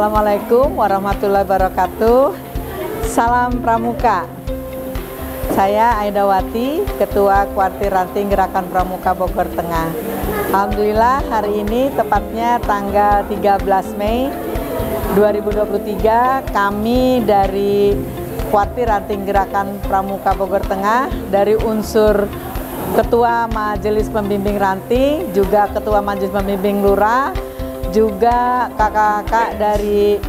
Assalamualaikum warahmatullahi wabarakatuh. Salam Pramuka. Saya Aida Wati, Ketua Kuartir Ranting Gerakan Pramuka Bogor Tengah. Alhamdulillah hari ini tepatnya tanggal 13 Mei 2023 kami dari Kuartir Ranting Gerakan Pramuka Bogor Tengah dari unsur Ketua Majelis Pembimbing Ranting, juga Ketua Majelis Pembimbing Lurah, juga kakak-kakak dari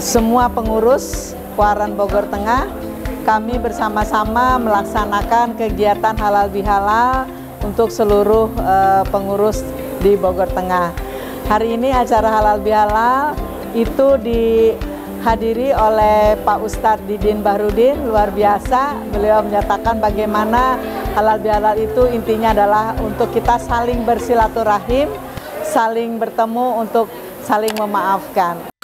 semua pengurus Kuaran Bogor Tengah kami bersama-sama melaksanakan kegiatan halal bihalal untuk seluruh uh, pengurus di Bogor Tengah. Hari ini acara halal bihalal itu dihadiri oleh Pak Ustadz Didin Bahrudin luar biasa. Beliau menyatakan bagaimana halal bihalal itu intinya adalah untuk kita saling bersilaturahim saling bertemu untuk saling memaafkan.